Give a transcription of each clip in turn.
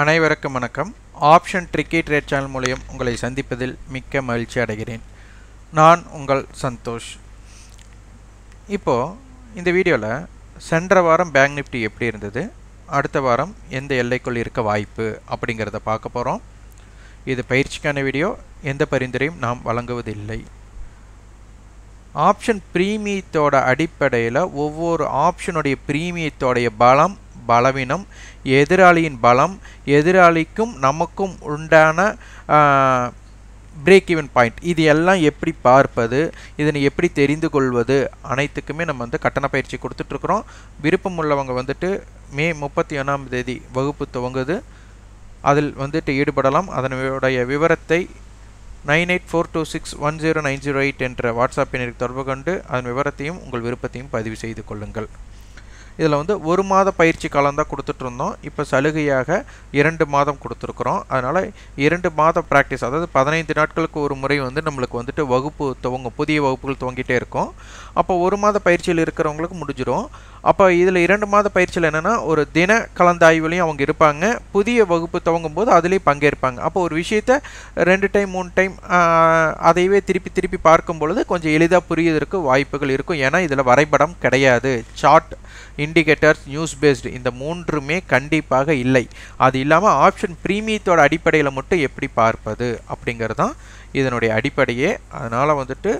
அனைவருக்கும் வணக்கம். Option tricky rate channel மூலியம் உங்களை சந்திப்பதில் மிக்க மகிழ்ச்சி அடைகிறேன். நான் உங்கள் சந்தோஷ். இப்போது இந்த வீடியோவில் சென்ற வாரம் பேங்க் நிஃப்டி எப்படி இருந்தது? அடுத்த வாரம் எந்த எல்லைக்குள் இருக்க வாய்ப்பு அப்படிங்கிறத பார்க்க போகிறோம் இது பயிற்சிக்கான வீடியோ. எந்த பரிந்துரையும் நாம் வழங்குவதில்லை. ஆப்ஷன் பிரீமியத்தோட அடிப்படையில் ஒவ்வொரு ஆப்ஷனுடைய பிரீமியத்தோடைய பலம் பலவீனம் எதிராளியின் பலம் எதிராளிக்கும் நமக்கும் உண்டான பிரேக் ஈவன் பாயிண்ட் இது எல்லாம் எப்படி பார்ப்பது இதனை எப்படி தெரிந்து கொள்வது அனைத்துக்குமே நம்ம வந்து கட்டண பயிற்சி கொடுத்துட்ருக்குறோம். விருப்பம் உள்ளவங்க வந்துட்டு மே முப்பத்தி ஒன்றாம் தேதி வகுப்பு துவங்குது. அதில் வந்துட்டு ஈடுபடலாம். அதனுடைய விவரத்தை nine eight four two six one zero nine zero eight என்ற வாட்ஸ்அப் எண்ணிற்கு தொடர்பு கொண்டு அதன் விவரத்தையும் உங்கள் விருப்பத்தையும் பதிவு செய்து கொள்ளுங்கள். இதில் வந்து ஒரு மாத பயிற்சி காலம் தான் கொடுத்துட்ருந்தோம் இப்போ சலுகையாக இரண்டு மாதம் கொடுத்துருக்குறோம். அதனால் இரண்டு மாத ப்ராக்டிஸ் அதாவது பதினைந்து நாட்களுக்கு ஒரு முறை வந்து நம்மளுக்கு வந்துட்டு வகுப்பு துவங்கும் புதிய வகுப்புகள் துவங்கிட்டே இருக்கும். அப்போ ஒரு மாத பயிற்சியில் இருக்கிறவங்களுக்கு முடிஞ்சிடும். அப்போ இதில் இரண்டு மாத பயிற்சியில் என்னென்னா ஒரு தின கலந்தாய்வுலையும் அவங்க இருப்பாங்க. புதிய வகுப்பு துவங்கும் போது அதுலேயும் பங்கேற்பாங்க. அப்போ ஒரு விஷயத்த ரெண்டு டைம் மூணு டைம் அதையவே திருப்பி திருப்பி பார்க்கும் பொழுது கொஞ்சம் எளிதாக புரியுதற்கு வாய்ப்புகள் இருக்கும். ஏன்னா இதில் வரைபடம் கிடையாது. சார்ட் இண்டிகேட்டர்ஸ் நியூஸ் பேஸ்டு இந்த மூன்றுமே கண்டிப்பாக இல்லை. அது இல்லாமல் ஆப்ஷன் ப்ரீமியத்தோட அடிப்படையில் மட்டும் எப்படி பார்ப்பது அப்படிங்கிறது தான் இதனுடைய அடிப்படையே. அதனால் வந்துட்டு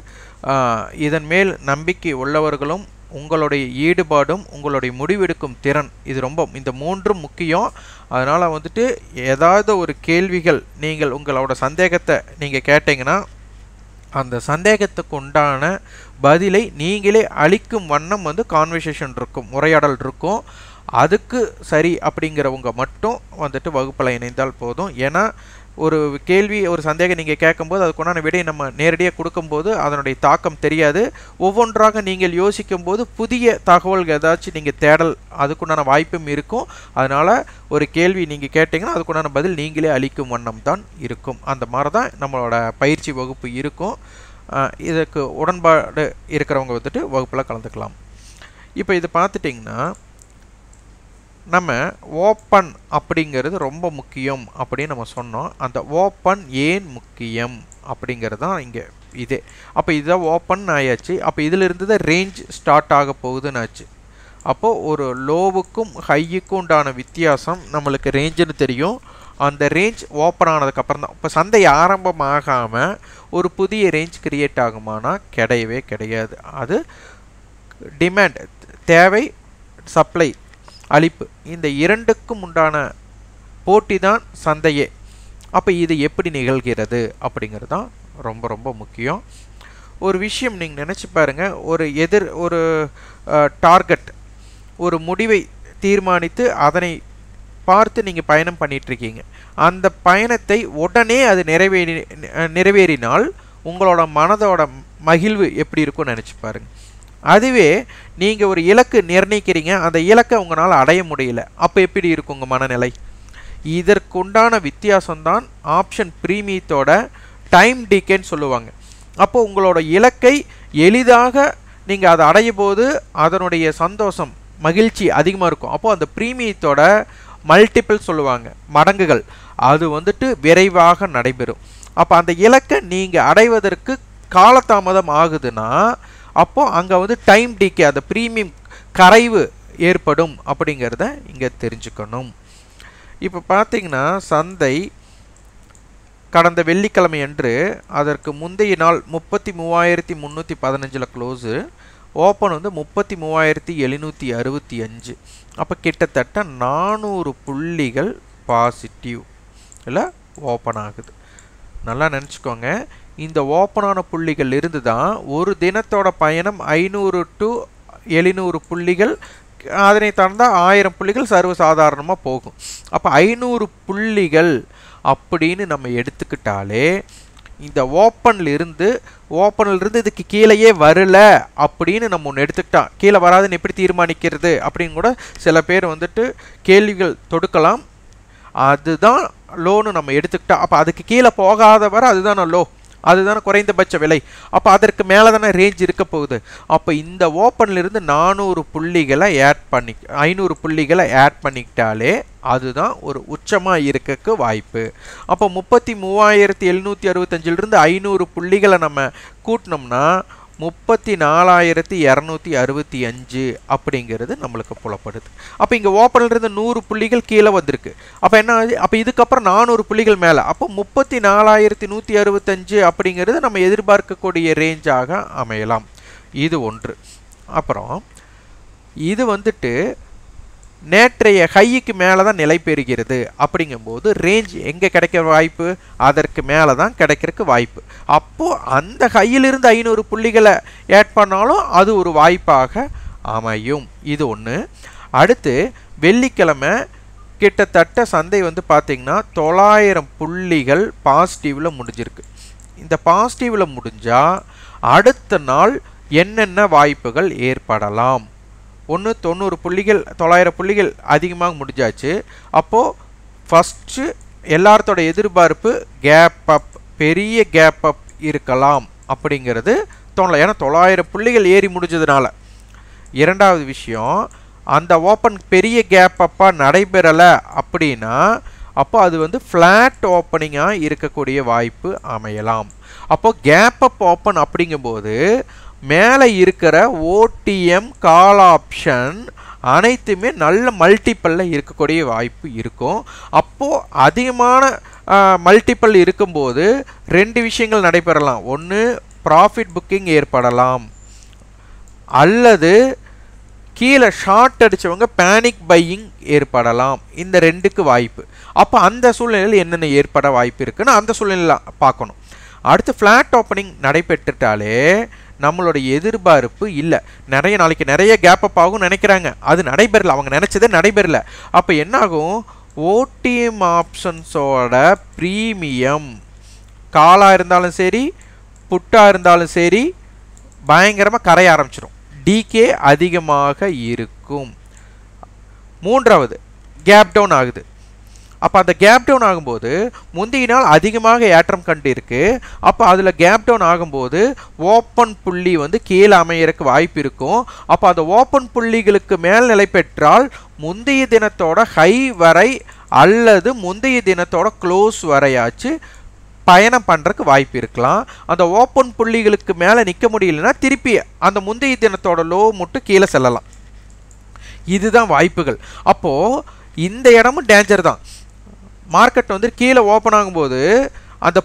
இதன் மேல் நம்பிக்கை உள்ளவர்களும் உங்களுடைய ஈடுபாடும் உங்களுடைய முடிவெடுக்கும் திறன். இது ரொம்ப இந்த மூன்றும் முக்கியம். அதனால் வந்துட்டு ஏதாவது ஒரு கேள்விகள் நீங்கள் உங்களோட சந்தேகத்தை நீங்கள் கேட்டிங்கன்னா அந்த சந்தேகத்துக்கு உண்டான பதிலை நீங்களே அளிக்கும் வண்ணம் வந்து கான்வர்சேஷன் இருக்கும் உரையாடல் இருக்கும். அதுக்கு சரி அப்படிங்கிறவங்க மட்டும் வந்துட்டு வகுப்பில் இணைந்தால் போதும். ஏன்னா ஒரு கேள்வி ஒரு சந்தேகம் நீங்கள் கேட்கும்போது அதுக்குண்டான விடையை நம்ம நேரடியாக கொடுக்கும்போது அதனுடைய தாக்கம் தெரியாது. ஒவ்வொன்றாக நீங்கள் யோசிக்கும் போது புதிய தகவல்கள் ஏதாச்சும் நீங்கள் தேடல் அதுக்குண்டான வாய்ப்பும் இருக்கும். அதனால் ஒரு கேள்வி நீங்கள் கேட்டிங்கன்னா அதுக்குண்டான பதில் நீங்களே அளிக்கும் வண்ணம் தான் இருக்கும். அந்த மாதிரி தான் நம்மளோட பயிற்சி வகுப்பு இருக்கும். இதுக்கு உடன்பாடு இருக்கிறவங்க வந்துட்டு வகுப்பில் கலந்துக்கலாம். இப்போ இது பார்த்துட்டிங்கன்னா நம்ம ஓப்பன் அப்படிங்கிறது ரொம்ப முக்கியம் அப்படின்னு நம்ம சொன்னோம். அந்த ஓப்பன் ஏன் முக்கியம் அப்படிங்கிறது தான் இங்கே இதே. அப்போ இதுதான் ஓப்பன் ஆயாச்சு. அப்போ இதிலிருந்து தான் ரேஞ்ச் ஸ்டார்ட் ஆக போகுதுன்னு ஆச்சு அப்போது ஒரு லோவுக்கும் ஹையுக்கும் உண்டான வித்தியாசம் நம்மளுக்கு ரேஞ்சுன்னு தெரியும். அந்த ரேஞ்ச் ஓப்பன் ஆனதுக்கப்புறம் தான். இப்போ சந்தை ஆரம்பமாகாமல் ஒரு புதிய ரேஞ்ச் கிரியேட் ஆகுமானா கிடையவே கிடையாது. அது டிமாண்ட் தேவை சப்ளை அளிப்பு இந்த இரண்டுக்கும் உண்டான போட்டி தான் சந்தையே. அப்போ இது எப்படி நிகழ்கிறது அப்படிங்கிறது தான் ரொம்ப ரொம்ப முக்கியம். ஒரு விஷயம் நீங்கள் நினச்சி பாருங்கள் ஒரு எதிர் ஒரு டார்கெட் ஒரு முடிவை தீர்மானித்து அதனை பார்த்து நீங்கள் பயணம் பண்ணிகிட்ருக்கீங்க அந்த பயணத்தை உடனே அது நிறைவேறி நிறைவேறினால் உங்களோட மனதோட மகிழ்வு எப்படி இருக்கும்னு நினச்சி பாருங்கள் அதுவே நீங்கள் ஒரு இலக்கு நிர்ணயிக்கிறீங்க அந்த இலக்கை உங்களால் அடைய முடியல. அப்போ எப்படி இருக்கும் உங்கள் மனநிலை? இதற்குண்டான வித்தியாசம்தான் ஆப்ஷன் ப்ரீமியத்தோட டைம் டீக்கேன்னு சொல்லுவாங்க. அப்போ உங்களோட இலக்கை எளிதாக நீங்கள் அதை அடையும் போது அதனுடைய சந்தோஷம் மகிழ்ச்சி அதிகமாக இருக்கும். அப்போது அந்த ப்ரீமியத்தோட மல்டிபிள் சொல்லுவாங்க மடங்குகள். அது வந்துட்டு விரைவாக நடைபெறும். அப்போ அந்த இலக்கை நீங்கள் அடைவதற்கு காலதாமதம் ஆகுதுன்னா அப்போது அங்கே வந்து டைம் டிகே அந்த ப்ரீமியம் கரைவு ஏற்படும் அப்படிங்கிறத இங்கே தெரிஞ்சுக்கணும். இப்போ பார்த்தீங்கன்னா சந்தை கடந்த வெள்ளிக்கிழமை அன்று அதற்கு முந்தைய நாள் முப்பத்தி மூவாயிரத்தி முந்நூற்றி பதினஞ்சில் க்ளோஸு ஓப்பன் வந்து முப்பத்தி மூவாயிரத்தி எழுநூற்றி அறுபத்தி அஞ்சு. அப்போ கிட்டத்தட்ட நானூறு புள்ளிகள் பாசிட்டிவ் இல்லை ஓப்பன் ஆகுது. நல்லா நினச்சிக்கோங்க. இந்த ஓப்பனான புள்ளிகள் இருந்து தான் ஒரு தினத்தோட பயணம் ஐநூறு டு எழுநூறு புள்ளிகள் அதனை தாழ்ந்தால் ஆயிரம் புள்ளிகள் சர்வசாதாரணமாக போகும். அப்போ ஐநூறு புள்ளிகள் அப்படின்னு நம்ம எடுத்துக்கிட்டாலே இந்த ஓப்பனில் இருந்து ஓப்பனில் இருந்து இதுக்கு கீழேயே வரல அப்படின்னு நம்ம ஒன்று எடுத்துக்கிட்டோம் கீழே வராதுன்னு எப்படி தீர்மானிக்கிறது அப்படின்னு கூட சில பேர் வந்துட்டு கேள்விகள் தொடுக்கலாம். அதுதான் லோனு நம்ம எடுத்துக்கிட்டோம் அப்போ அதுக்கு கீழே போகாத வர அதுதான் லோ அதுதானே குறைந்தபட்ச விலை. அப்போ அதற்கு மேலே தானே ரேஞ்ச் இருக்க போகுது. அப்போ இந்த ஓப்பன்லேருந்து நானூறு புள்ளிகளை ஆட் பண்ணி ஐநூறு புள்ளிகளை ஆட் பண்ணிக்கிட்டாலே அதுதான் ஒரு உச்சமாக இருக்கக்கு வாய்ப்பு. அப்போ முப்பத்தி மூவாயிரத்தி எழுநூற்றி அறுபத்தஞ்சிலிருந்து ஐநூறு புள்ளிகளை நம்ம கூட்டினோம்னா முப்பத்தி நாலாயிரத்தி இரநூத்தி அறுபத்தி அஞ்சு அப்படிங்கிறது நம்மளுக்கு புலப்படுது. அப்போ இங்கே ஓப்பனிலிருந்து நூறு புள்ளிகள் கீழே வந்திருக்கு. அப்போ என்ன ஆகுது? அப்போ இதுக்கப்புறம் நானூறு புள்ளிகள் மேலே. அப்போ முப்பத்தி நாலாயிரத்தி நூற்றி அறுபத்தஞ்சு அப்படிங்கிறது நம்ம எதிர்பார்க்கக்கூடிய ரேஞ்சாக அமையலாம். இது ஒன்று. அப்புறம் இது வந்துட்டு நேற்றைய ஹைக்கு மேலே தான் நிலை பெறுகிறது. அப்படிங்கும்போது ரேஞ்ச் எங்கே கிடைக்க வாய்ப்பு? அதற்கு மேலே தான் கிடைக்கிறதுக்கு வாய்ப்பு. அப்போது அந்த ஹையிலிருந்து ஐநூறு புள்ளிகளை ஆட் பண்ணாலும் அது ஒரு வாய்ப்பாக அமையும். இது ஒன்று அடுத்து வெள்ளிக்கிழமை கிட்டத்தட்ட சந்தை வந்து பார்த்திங்கன்னா தொள்ளாயிரம் புள்ளிகள் பாசிட்டிவில் முடிஞ்சிருக்கு. இந்த பாசிட்டிவில் முடிஞ்சால் அடுத்த நாள் என்னென்ன வாய்ப்புகள் ஏற்படலாம்? ஒன்று தொண்ணூறு புள்ளிகள் தொள்ளாயிரம் புள்ளிகள் அதிகமாக முடிஞ்சாச்சு. அப்போது ஃபஸ்ட்டு எல்லாத்தோட எதிர்பார்ப்பு கேப் அப் பெரிய கேப் அப் இருக்கலாம் அப்படிங்கிறது தோணலை ஏன்னா தொள்ளாயிரம் புள்ளிகள் ஏறி முடிஞ்சதுனால. இரண்டாவது விஷயம் அந்த ஓப்பன் பெரிய கேப் அப்பாக நடைபெறலை அப்படின்னா அப்போ அது வந்து ஃப்ளாட் ஓப்பனிங்காக இருக்கக்கூடிய வாய்ப்பு அமையலாம். அப்போது கேப் அப் ஓப்பன் அப்படிங்கும்போது மேலே இருக்கிற ஓடிஎம் கால் ஆப்ஷன் அனைத்துமே நல்ல மல்டிப்பிளில் இருக்கக்கூடிய வாய்ப்பு இருக்கும். அப்போது அதிகமான மல்டிப்பிள் இருக்கும்போது ரெண்டு விஷயங்கள் நடைபெறலாம். ஒன்று ப்ராஃபிட் புக்கிங் ஏற்படலாம். அல்லது கீழே ஷார்ட் அடித்தவங்க பேனிக் பையிங் ஏற்படலாம். இந்த ரெண்டுக்கு வாய்ப்பு. அப்போ அந்த சூழ்நிலையில் என்னென்ன ஏற்பட வாய்ப்பு இருக்குன்னு அந்த சூழ்நிலையில் பார்க்கணும். அடுத்து ஃப்ளாட் ஓப்பனிங் நடைபெற்றுட்டாலே நம்மளோட எதிர்பார்ப்பு இல்லை. நிறைய நாளைக்கு நிறைய கேப் அப் ஆகும் நினைக்கிறாங்க. அது நடைபெறல. அவங்க நினச்சதே நடைபெறல. அப்போ என்னாகும்? ஓடிஎம் ஆப்ஷன்ஸோட ப்ரீமியம் காலாக இருந்தாலும் சரி புட்டாக இருந்தாலும் சரி பயங்கரமாக கரைய ஆரம்பிச்சிடும் டிகே அதிகமாக இருக்கும். மூன்றாவது கேப் டவுன் ஆகுது. அப்போ அந்த கேப் டவுன் ஆகும்போது முந்தைய நாள் அதிகமாக ஏற்றம் கண்டு இருக்கு அப்போ அதில் கேப் டவுன் ஆகும்போது ஓப்பன் புள்ளி வந்து கீழே அமையறக்கு வாய்ப்பு இருக்கும். அப்போ அந்த ஓப்பன் புள்ளிகளுக்கு மேல் நிலை பெற்றால் முந்தைய தினத்தோட ஹை வரை அல்லது முந்தைய தினத்தோட க்ளோஸ் வரையாச்சு பயணம் பண்ணுறதுக்கு வாய்ப்பு இருக்கலாம். அந்த ஓப்பன் புள்ளிகளுக்கு மேலே நிற்க முடியலன்னா திருப்பி அந்த முந்தைய தினத்தோட லோ மட்டும் கீழே செல்லலாம். இதுதான் வாய்ப்புகள். அப்போது இந்த இடமும் டேஞ்சர் தான். மார்க்கெட் வந்து கீழே ஓப்பன் ஆகும்போது அந்த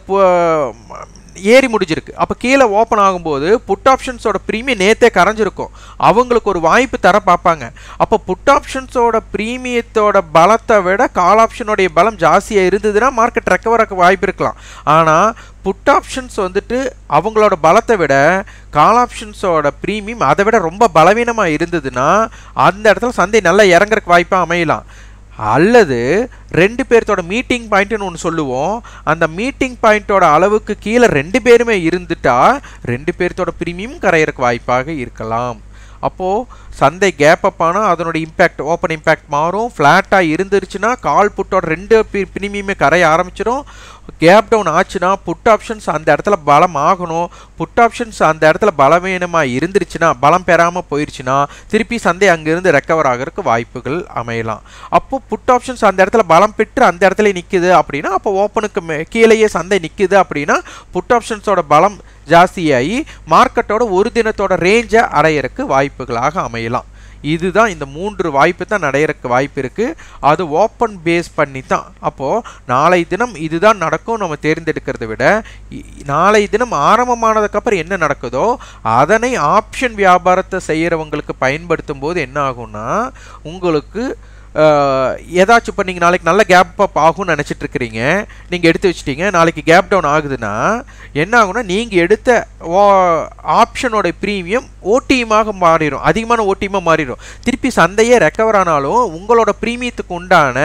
ஏறி முடிஞ்சிருக்கு. அப்போ கீழே ஓப்பன் ஆகும்போது புட் ஆப்ஷன்ஸோட ப்ரீமியம் நேற்றே கரைஞ்சிருக்கும். அவங்களுக்கு ஒரு வாய்ப்பு தர பார்ப்பாங்க. அப்போ புட் ஆப்ஷன்ஸோட ப்ரீமியத்தோட பலத்தை விட கால் ஆப்ஷனுடைய பலம் ஜாஸ்தியாக இருந்ததுன்னா மார்க்கெட் ரெக்கவர் ஆக வாய்ப்பு இருக்கலாம். ஆனால் புட் ஆப்ஷன்ஸ் வந்துட்டு அவங்களோட பலத்தை விட கால் ஆப்ஷன்ஸோட ப்ரீமியம் அதை விட ரொம்ப பலவீனமாக இருந்ததுன்னா அந்த இடத்துல சந்தை நல்லா இறங்குறக்கு வாய்ப்பாக அமையலாம். அல்லது ரெண்டு பேர்த்தோட மீட்டிங் பாயிண்ட்டுன்னு ஒன்று சொல்லுவோம். அந்த மீட்டிங் பாயிண்ட்டோட அளவுக்கு கீழே ரெண்டு பேருமே இருந்துட்டா ரெண்டு பேர்த்தோட ப்ரீமியம் கரையிறக்கு வாய்ப்பாக இருக்கலாம். அப்போது சந்தை கேப் அப் ஆனால் அதனோட இம்பேக்ட் ஓப்பன் இம்பேக்ட் மாறும். ஃப்ளாட்டாக இருந்துருச்சுன்னா கால் புட்டோட ரெண்டு ப்ரீமியமே கரைய ஆரம்பிச்சிடும் கேப் டவுன் ஆச்சுன்னா புட் ஆப்ஷன்ஸ் அந்த இடத்துல பலம் ஆகணும். புட் ஆப்ஷன்ஸ் அந்த இடத்துல பலவீனமாக இருந்துருச்சுன்னா பலம் பெறாமல் போயிடுச்சுன்னா திருப்பி சந்தை அங்கேருந்து ரெக்கவர் ஆகிறதுக்கு வாய்ப்புகள் அமையலாம். அப்போ புட் ஆப்ஷன்ஸ் அந்த இடத்துல பலம் பெற்று அந்த இடத்துல நிற்குது அப்படின்னா அப்போ ஓப்பனுக்கு மே கீழேயே சந்தை நிற்குது அப்படின்னா புட் ஆப்ஷன்ஸோட பலம் ஜாஸ்தியாகி மார்க்கெட்டோட ஒரு தினத்தோட ரேஞ்சை அடையிறக்கு வாய்ப்புகளாக அமையலாம். இதுதான் இந்த மூன்று வாய்ப்பு தான் நடையிறக்கு வாய்ப்பு இருக்குது அது ஓப்பன் பேஸ் பண்ணி தான் அப்போது நாளை தினம் இதுதான் நடக்கும் நம்ம தேர்ந்தெடுக்கிறத விட நாளை தினம் ஆரம்பமானதுக்கப்புறம் என்ன நடக்குதோ அதனை ஆப்ஷன் வியாபாரத்தை செய்கிறவங்களுக்கு பயன்படுத்தும் போது என்ன ஆகும்னா உங்களுக்கு ஏதாச்சும் இப்போ நீங்கள் நாளைக்கு நல்ல கேப் அப் ஆகும்னு நினச்சிட்டு இருக்கிறீங்க. நீங்கள் எடுத்து வச்சிட்டீங்க. நாளைக்கு கேப் டவுன் ஆகுதுன்னா என்ன ஆகும்னா நீங்கள் எடுத்த ஆப்ஷனோட ப்ரீமியம் ஓடிஎமாக மாறிடும். அதிகமான ஓடிஎமாக மாறிடும். திருப்பி சந்தையே ரெக்கவர் ஆனாலும் உங்களோட ப்ரீமியத்துக்கு உண்டான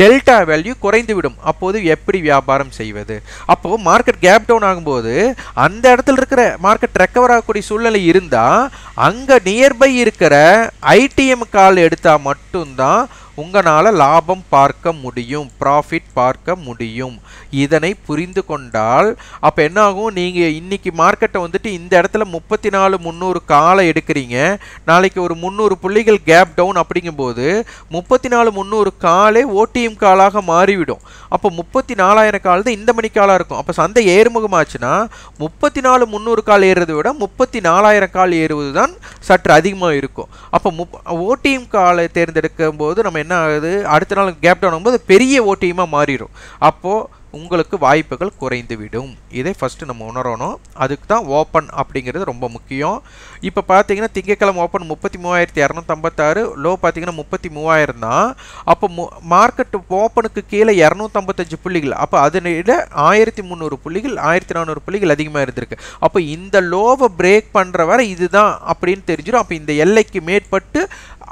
டெல்டா வேல்யூ குறைந்து விடும் அப்போது எப்படி வியாபாரம் செய்வது? அப்போது மார்க்கெட் கேப் டவுன் ஆகும்போது அந்த இடத்துல இருக்கிற மார்க்கெட் ரெக்கவர் ஆகக்கூடிய சூழ்நிலை இருந்தால் அங்கே நியர்பை இருக்கிற ஐடிஎம் கால் எடுத்தால் மட்டும்தான் உங்களால் லாபம் பார்க்க முடியும் ப்ராஃபிட் பார்க்க முடியும். இதனை புரிந்து கொண்டால் அப்போ என்ன ஆகும் நீங்கள் இன்னைக்கு மார்க்கெட்டை வந்துட்டு இந்த இடத்துல முப்பத்தி நாலு முந்நூறு காலை எடுக்கிறீங்க. நாளைக்கு ஒரு முந்நூறு புள்ளிகள் கேப் டவுன் அப்படிங்கும்போது முப்பத்தி நாலு முந்நூறு காலே ஓடிஎம் காலாக மாறிவிடும். அப்போ முப்பத்தி நாலாயிரம் கால் தான் இந்த மணிக்காலாக இருக்கும். அப்போ சந்தை ஏறுமுகமாச்சுன்னா முப்பத்தி நாலு முந்நூறு கால் ஏறுறதை விட முப்பத்தி நாலாயிரம் கால் ஏறுவது தான் சற்று அதிகமாக இருக்கும். அப்போ முப் ஓடிஎம் காலை தேர்ந்தெடுக்கும் போது நம்ம என்ன என்ன ஆகுது அடுத்த நாள் கேப் டவுன் ஆகும்போது பெரிய ஓட்டியமாக மாறிடும். அப்போது உங்களுக்கு வாய்ப்புகள் குறைந்துவிடும். இதை ஃபஸ்ட்டு நம்ம உணரணும். அதுக்கு தான் ஓப்பன் அப்படிங்கிறது ரொம்ப முக்கியம். இப்போ பார்த்தீங்கன்னா திங்கக்கிழமை ஓப்பன் முப்பத்தி மூவாயிரத்தி இரநூத்தம்பத்தாறு லோ பார்த்தீங்கன்னா முப்பத்தி மூவாயிரம் தான். அப்போ மு மார்க்கெட் ஓப்பனுக்கு கீழே இரநூத்தம்பத்தஞ்சு புள்ளிகள். அப்போ அதனை விட ஆயிரத்தி முந்நூறு புள்ளிகள் ஆயிரத்தி நானூறு புள்ளிகள் அதிகமாக இருந்திருக்கு. அப்போ இந்த லோவை பிரேக் பண்ணுற வரை இதுதான் அப்படின்னு தெரிஞ்சிடும் அப்போ இந்த எல்லைக்கு மேற்பட்டு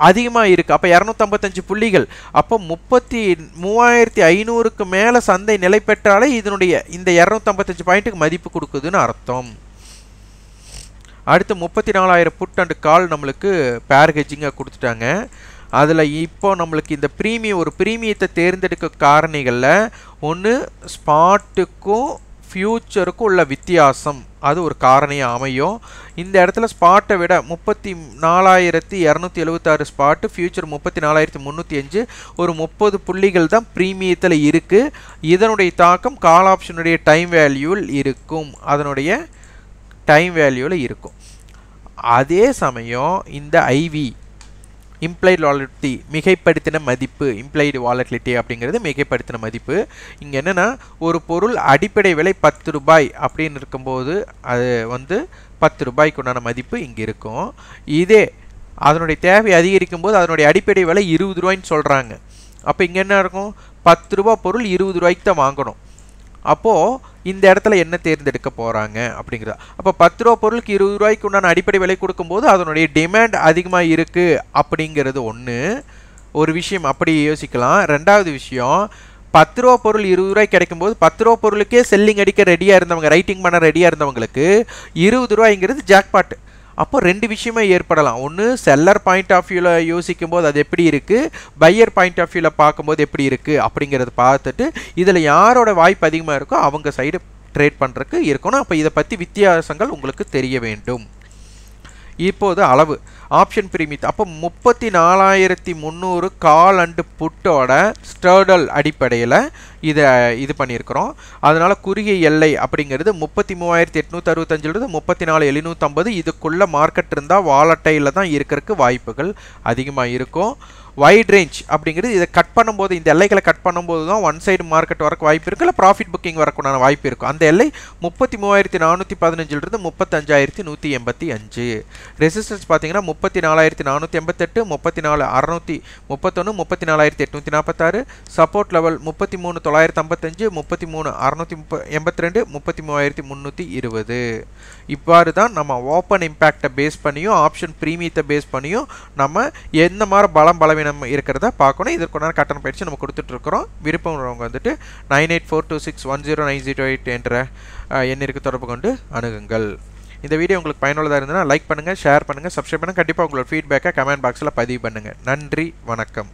அதிகமாக இருக்குது அப்போ இரநூத்தம்பத்தஞ்சு புள்ளிகள். அப்போ முப்பத்தி மூவாயிரத்தி ஐநூறுக்கு மேலே சந்தை நிலை பெற்றாலே இதனுடைய இந்த இரநூத்தம்பத்தஞ்சு பாயிண்ட்டுக்கு மதிப்பு கொடுக்குதுன்னு அர்த்தம். அடுத்து முப்பத்தி நாலாயிரம் புட் அண்டு கால் நம்மளுக்கு பேர் ஹெஜிங்காக கொடுத்துட்டாங்க. அதில் இப்போ நம்மளுக்கு இந்த ப்ரீமியம் ஒரு ப்ரீமியத்தை தேர்ந்தெடுக்க காரணிகளில் ஒன்று ஸ்பாட்டுக்கும் ஃப்யூச்சருக்கும் உள்ள வித்தியாசம். அது ஒரு காரணியாக அமையும். இந்த இடத்துல ஸ்பாட்டை விட முப்பத்தி நாலாயிரத்தி இரநூத்தி எழுபத்தாறு ஸ்பாட்டு ஃப்யூச்சர் முப்பத்தி நாலாயிரத்தி முந்நூற்றி அஞ்சு ஒரு முப்பது புள்ளிகள் தான் ப்ரீமியத்தில் இருக்குது இதனுடைய தாக்கம் கால் ஆப்ஷனுடைய டைம் வேல்யூவில் இருக்கும். அதனுடைய டைம் வேல்யூவில் இருக்கும். அதே சமயம் இந்த ஐவி இம்ப்ளைடு வாலிட்டி மிகைப்படுத்தின மதிப்பு இம்ப்ளைடு வாலட்டிலிட்டி அப்படிங்கிறது மிகைப்படுத்தின மதிப்பு. இங்கே என்னென்னா ஒரு பொருள் அடிப்படை விலை பத்து ரூபாய் அப்படின்னு இருக்கும்போது அது வந்து பத்து ரூபாய்க்கு உண்டான மதிப்பு இங்கே இருக்கும். இதே அதனுடைய தேவை அதிகரிக்கும் போது அதனுடைய அடிப்படை விலை இருபது ரூபாய்ன்னு சொல்கிறாங்க அப்போ இங்கே என்ன இருக்கும்? பத்து ரூபா பொருள் இருபது ரூபாய்க்கு தான் வாங்கணும். அப்போது இந்த இடத்துல என்ன தேர்ந்தெடுக்க போகிறாங்க அப்படிங்கிறத. அப்போ பத்து ரூபா பொருளுக்கு இருபது ரூபாய்க்கு உண்டான அடிப்படை விலை கொடுக்கும்போது அதனுடைய டிமாண்ட் அதிகமாக இருக்குது அப்படிங்கிறது ஒன்று ஒரு விஷயம் அப்படி யோசிக்கலாம். ரெண்டாவது விஷயம் பத்து ரூபா பொருள் இருபது ரூபாய் கிடைக்கும்போது பத்து ரூபா பொருளுக்கே செல்லிங் அடிக்க ரெடியாக இருந்தவங்க ரைட்டிங் பண்ண ரெடியாக இருந்தவங்களுக்கு இருபது ரூபாய்ங்கிறது ஜாக்பாட்டு அப்போ ரெண்டு விஷயமே ஏற்படலாம். ஒன்று செல்லர் பாயிண்ட் ஆஃப் வியூவில் யோசிக்கும் போது அது எப்படி இருக்குது பையர் பாயிண்ட் ஆஃப் வியூவில் பார்க்கும்போது எப்படி இருக்குது அப்படிங்கிறத பார்த்துட்டு இதில் யாரோட வாய்ப்பு அதிகமாக இருக்கோ அவங்க சைடு ட்ரேட் பண்ணுறதுக்கு இருக்கணும். அப்போ இதை பற்றி வித்தியாசங்கள் உங்களுக்கு தெரிய வேண்டும். இப்போது அளவு. ஆப்ஷன் பிரீமித் அப்போ முப்பத்தி நாலாயிரத்தி முந்நூறு கால் அண்டு புட்டோட ஸ்டர்டல் அடிப்படையில் இதை இது பண்ணியிருக்கிறோம். அதனால் குறுகிய எல்லை அப்படிங்கிறது முப்பத்தி மூவாயிரத்தி எட்நூற்றி அறுபத்தஞ்சிலிருந்து முப்பத்தி நாலு எழுநூற்றம்பது இதுக்குள்ளே மார்க்கெட் இருந்தால் வாலட்டையில் தான் இருக்கிறதுக்கு வாய்ப்புகள் அதிகமாக இருக்கும். வைட் ரேஞ்ச் அப்படிங்கிறது இதை கட் பண்ணும்போது இந்த எல்லைகளை கட் பண்ணும்போது தான் ஒன் சைடு மார்க்கெட் வரக்கு வாய்ப்பு இருக்குது இல்லை ப்ராஃபிட் புக்கிங் வரக்குண்டான வாய்ப்பு இருக்கும் அந்த எல்லை முப்பத்தி மூவாயிரத்தி நானூற்றி பதினஞ்சிலிருந்து முப்பத்தஞ்சாயிரத்தி நூற்றி எண்பத்தி அஞ்சு. ரெசிஸ்டன்ஸ் பார்த்தீங்கன்னா முப்பத்தி நாலாயிரத்தி நானூற்றி எண்பத்தெட்டு முப்பத்தி நாலு அறநூற்றி முப்பத்தொன்று முப்பத்தி நாலாயிரத்தி எட்நூற்றி நாற்பத்தாறு சப்போர்ட் லெவல் முப்பத்தி மூணு தொள்ளாயிரத்தி ஐம்பத்தஞ்சு முப்பத்தி மூணு அறநூற்றி முப்ப எண்பத்தி ரெண்டு முப்பத்தி மூவாயிரத்தி முந்நூற்றி இருபது. இவ்வாறு தான் நம்ம ஓப்பன் இம்பேக்டை பேஸ் பண்ணியும் ஆப்ஷன் ப்ரீமியத்தை பேஸ் பண்ணியும் நம்ம எந்த மாதிரி பலம் பலவீனம் இருக்கிறத பார்க்கணும். இதற்குண்டான கட்டண பயிற்சி நம்ம கொடுத்துட்ருக்குறோம். விருப்பம் உள்ளவங்க வந்துட்டு nine eight four two six one zero nine zero eight என்ற எண்ணிற்கு தொடர்பு கொண்டு அணுகுங்கள். இந்த வீடியோ உங்களுக்கு பயனுள்ளதாக இருந்ததுன்னா லைக் பண்ணுங்கள் ஷேர் பண்ணுங்கள் சப்ஸ்கிரைப் பண்ணுங்கள் கண்டிப்பாக உங்களோட ஃபீட்பேக்கை கமெண்ட் பாக்ஸில் பதிவு பண்ணுங்கள் நன்றி வணக்கம்.